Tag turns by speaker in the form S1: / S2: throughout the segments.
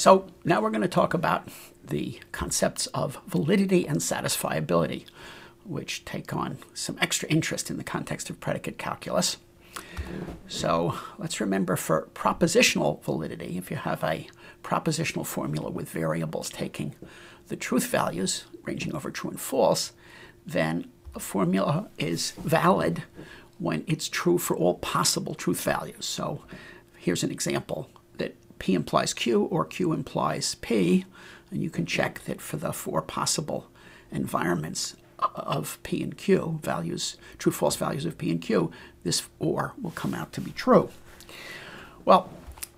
S1: So now we're going to talk about the concepts of validity and satisfiability, which take on some extra interest in the context of predicate calculus. So let's remember for propositional validity, if you have a propositional formula with variables taking the truth values ranging over true and false, then a formula is valid when it's true for all possible truth values. So here's an example P implies Q or Q implies P, and you can check that for the four possible environments of P and Q, values, true false values of P and Q, this or will come out to be true. Well,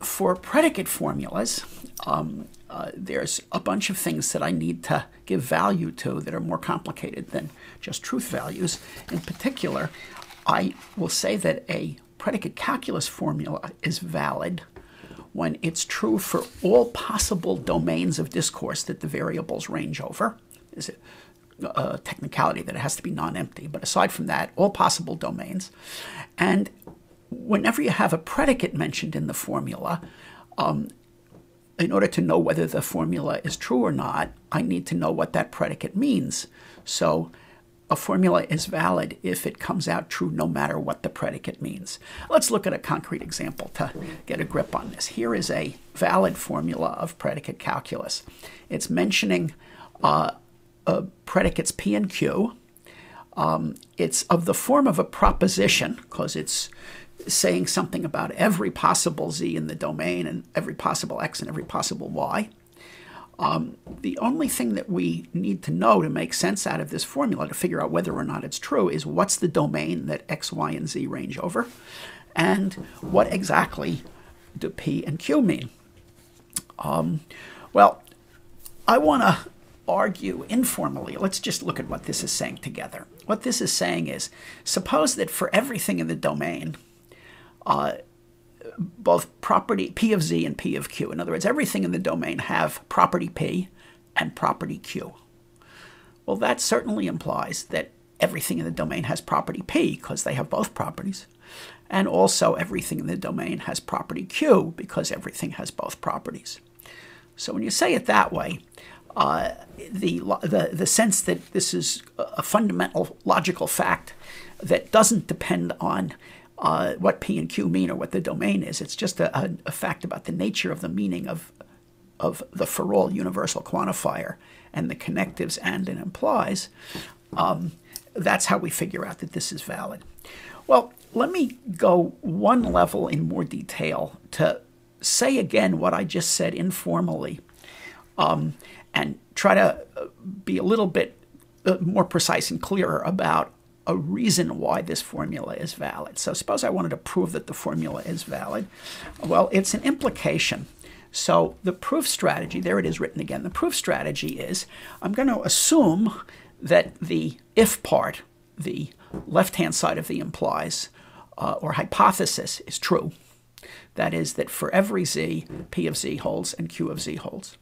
S1: for predicate formulas, um, uh, there's a bunch of things that I need to give value to that are more complicated than just truth values. In particular, I will say that a predicate calculus formula is valid when it's true for all possible domains of discourse that the variables range over. Is it a technicality that it has to be non-empty, but aside from that, all possible domains. And whenever you have a predicate mentioned in the formula, um, in order to know whether the formula is true or not, I need to know what that predicate means. So a formula is valid if it comes out true no matter what the predicate means. Let's look at a concrete example to get a grip on this. Here is a valid formula of predicate calculus. It's mentioning uh, uh, predicates P and Q. Um, it's of the form of a proposition because it's saying something about every possible z in the domain and every possible x and every possible y. Um, the only thing that we need to know to make sense out of this formula to figure out whether or not it's true is what's the domain that x, y, and z range over, and what exactly do p and q mean. Um, well, I want to argue informally. Let's just look at what this is saying together. What this is saying is suppose that for everything in the domain, uh, both property P of Z and P of Q. In other words, everything in the domain have property P and property Q. Well, that certainly implies that everything in the domain has property P because they have both properties. And also everything in the domain has property Q because everything has both properties. So when you say it that way, uh, the, the, the sense that this is a fundamental logical fact that doesn't depend on uh, what P and Q mean or what the domain is. It's just a, a, a, fact about the nature of the meaning of, of the for all universal quantifier and the connectives and and implies. Um, that's how we figure out that this is valid. Well, let me go one level in more detail to say again what I just said informally um, and try to be a little bit uh, more precise and clearer about a reason why this formula is valid. So suppose I wanted to prove that the formula is valid. Well, it's an implication. So the proof strategy, there it is written again. The proof strategy is I'm going to assume that the if part, the left-hand side of the implies uh, or hypothesis is true. That is that for every z, p of z holds and q of z holds.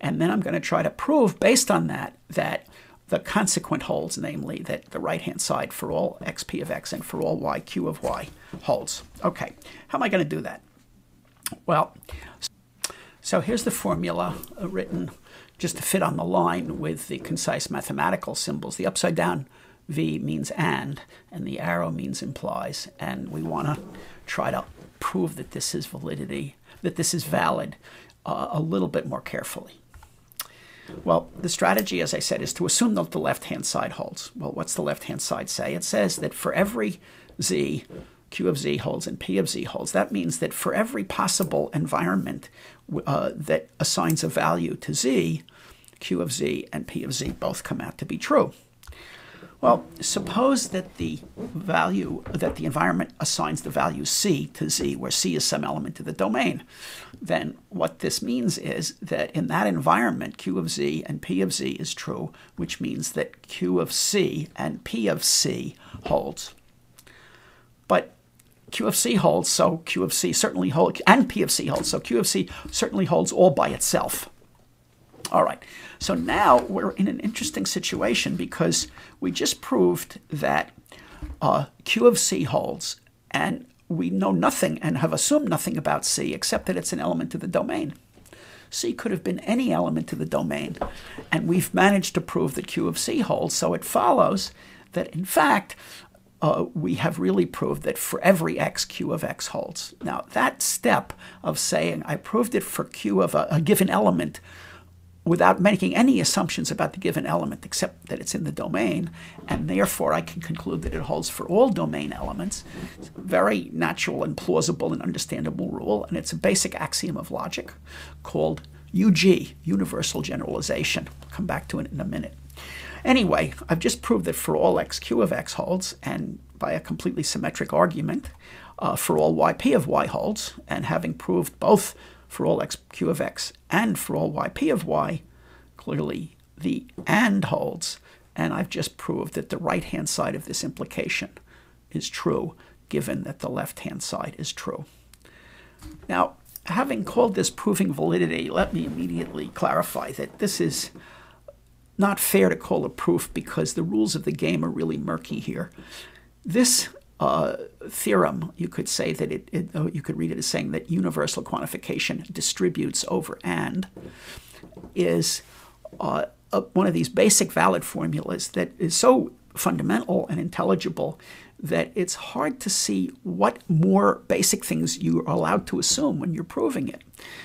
S1: And then I'm going to try to prove based on that that the consequent holds, namely that the right-hand side for all xp of x and for all yq of y holds. Okay, how am I going to do that? Well, so here's the formula uh, written just to fit on the line with the concise mathematical symbols. The upside down V means and, and the arrow means implies. And we want to try to prove that this is validity, that this is valid uh, a little bit more carefully. Well, the strategy, as I said, is to assume that the left-hand side holds. Well, what's the left-hand side say? It says that for every z, q of z holds and p of z holds. That means that for every possible environment uh, that assigns a value to z, q of z and p of z both come out to be true. Well, suppose that the value, that the environment assigns the value c to z, where c is some element of the domain. Then what this means is that in that environment, q of z and p of z is true, which means that q of c and p of c holds. But q of c holds, so q of c certainly holds, and p of c holds, so q of c certainly holds all by itself. All right, so now we're in an interesting situation because we just proved that uh, Q of C holds, and we know nothing and have assumed nothing about C except that it's an element of the domain. C could have been any element of the domain. And we've managed to prove that Q of C holds. So it follows that, in fact, uh, we have really proved that for every x, q of x holds. Now, that step of saying I proved it for q of a, a given element without making any assumptions about the given element except that it's in the domain, and therefore I can conclude that it holds for all domain elements. It's a very natural and plausible and understandable rule, and it's a basic axiom of logic called UG, universal generalization. I'll come back to it in a minute. Anyway, I've just proved that for all x, q of x holds, and by a completely symmetric argument, uh, for all y, p of y holds, and having proved both for all x, q of x and for all y, p of y, clearly the and holds, and I've just proved that the right-hand side of this implication is true, given that the left-hand side is true. Now, having called this proving validity, let me immediately clarify that this is not fair to call a proof because the rules of the game are really murky here. This uh, theorem, you could say that it, it, you could read it as saying that universal quantification distributes over and, is uh, one of these basic valid formulas that is so fundamental and intelligible that it's hard to see what more basic things you are allowed to assume when you're proving it.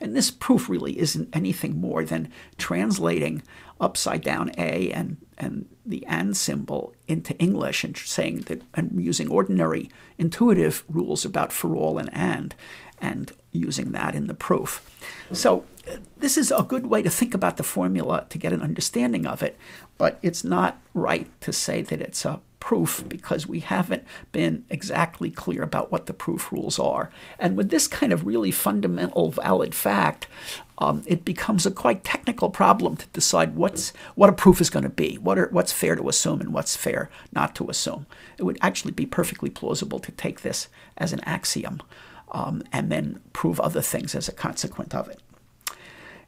S1: And this proof really isn't anything more than translating upside down A and, and the and symbol into English and saying that and using ordinary intuitive rules about for all and and and using that in the proof. So this is a good way to think about the formula to get an understanding of it, but it's not right to say that it's a proof because we haven't been exactly clear about what the proof rules are. And with this kind of really fundamental valid fact, um, it becomes a quite technical problem to decide what's what a proof is going to be, what are, what's fair to assume and what's fair not to assume. It would actually be perfectly plausible to take this as an axiom um, and then prove other things as a consequence of it.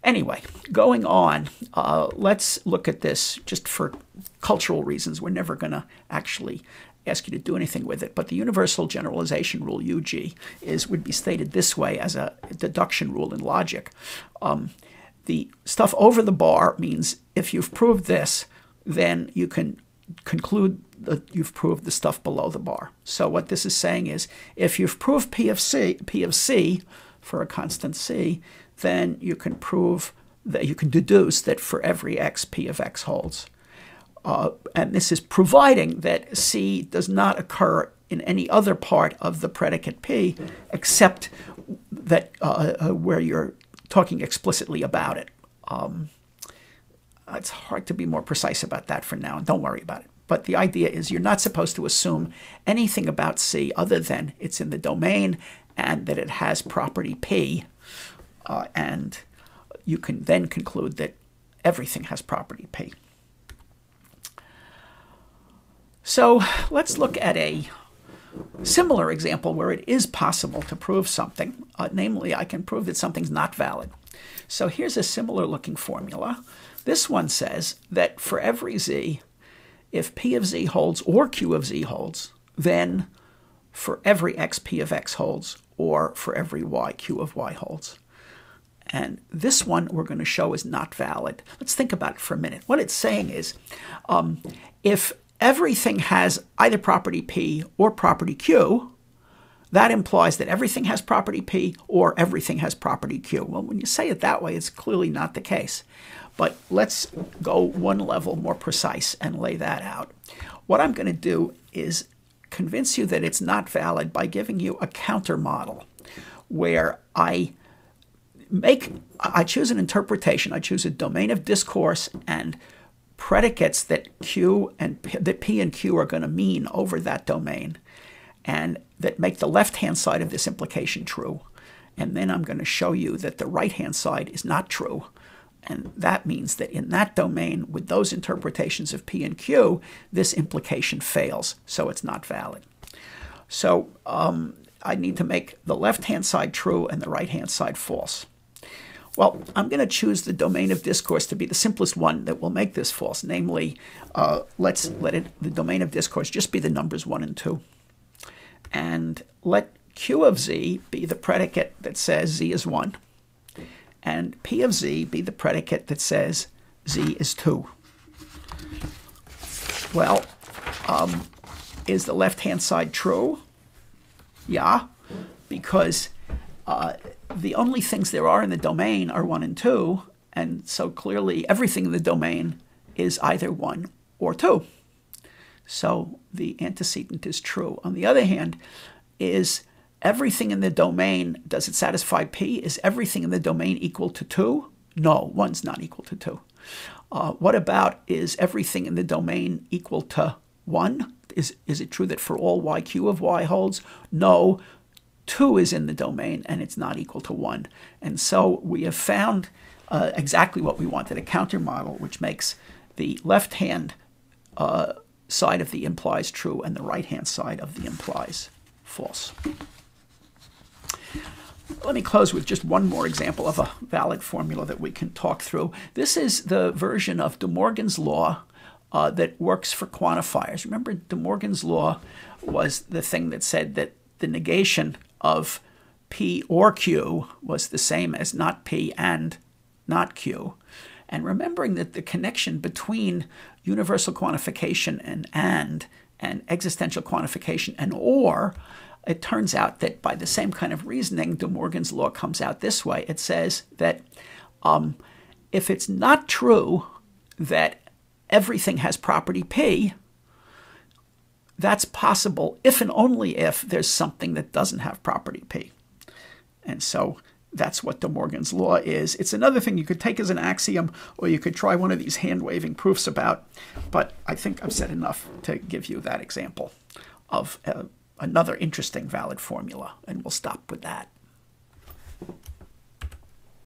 S1: Anyway, going on, uh, let's look at this just for cultural reasons. We're never going to actually ask you to do anything with it. But the universal generalization rule, UG, is would be stated this way as a deduction rule in logic. Um, the stuff over the bar means if you've proved this, then you can conclude that you've proved the stuff below the bar. So what this is saying is if you've proved P of C, P of C for a constant C, then you can prove that you can deduce that for every x, p of x holds. Uh, and this is providing that c does not occur in any other part of the predicate p except that uh, uh, where you're talking explicitly about it. Um, it's hard to be more precise about that for now, and don't worry about it. But the idea is you're not supposed to assume anything about C other than it's in the domain and that it has property P uh, and you can then conclude that everything has property P. So let's look at a similar example where it is possible to prove something. Uh, namely, I can prove that something's not valid. So here's a similar looking formula. This one says that for every z, if p of z holds or q of z holds, then for every x, p of x holds, or for every y, q of y holds. And this one we're going to show is not valid. Let's think about it for a minute. What it's saying is um, if everything has either property P or property Q, that implies that everything has property P or everything has property Q. Well, when you say it that way, it's clearly not the case. But let's go one level more precise and lay that out. What I'm going to do is convince you that it's not valid by giving you a counter model where I make I choose an interpretation. I choose a domain of discourse and predicates that Q and that P and Q are going to mean over that domain, and that make the left-hand side of this implication true. And then I'm going to show you that the right-hand side is not true. And that means that in that domain, with those interpretations of P and Q, this implication fails, so it's not valid. So um, I need to make the left-hand side true and the right-hand side false. Well, I'm going to choose the domain of discourse to be the simplest one that will make this false. Namely, uh, let's let it the domain of discourse just be the numbers 1 and 2. And let q of z be the predicate that says z is 1. and P of Z be the predicate that says Z is 2. Well, um, is the left-hand side true? Yeah, because uh, the only things there are in the domain are 1 and 2, and so clearly everything in the domain is either 1 or 2. So the antecedent is true. On the other hand, is everything in the domain, does it satisfy P? Is everything in the domain equal to 2? No, 1's not equal to 2. Uh, what about is everything in the domain equal to 1? Is, is it true that for all yq of y holds? No, 2 is in the domain and it's not equal to 1. And so we have found uh, exactly what we wanted, a counter model which makes the left-hand uh, side of the implies true and the right-hand side of the implies false. Let me close with just one more example of a valid formula that we can talk through. This is the version of De Morgan's law uh, that works for quantifiers. Remember, De Morgan's law was the thing that said that the negation of P or Q was the same as not P and not Q. And remembering that the connection between universal quantification and and and existential quantification and or, it turns out that by the same kind of reasoning, De Morgan's law comes out this way. It says that um, if it's not true that everything has property P, that's possible if and only if there's something that doesn't have property P. And so that's what De Morgan's law is. It's another thing you could take as an axiom, or you could try one of these hand waving proofs about. But I think I've said enough to give you that example of uh, another interesting valid formula, and we'll stop with that.